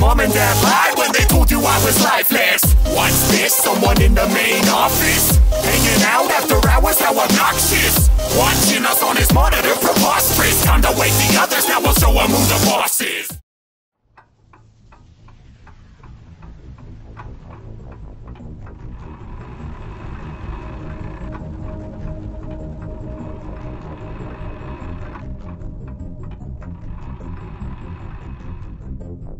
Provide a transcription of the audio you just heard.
mom and dad lied when they told you I was lifeless. What's this? Someone in the main office? Hanging out after hours, how obnoxious. Watching us on his monitor, preposterous. Time to wake the others, now we'll show 'em who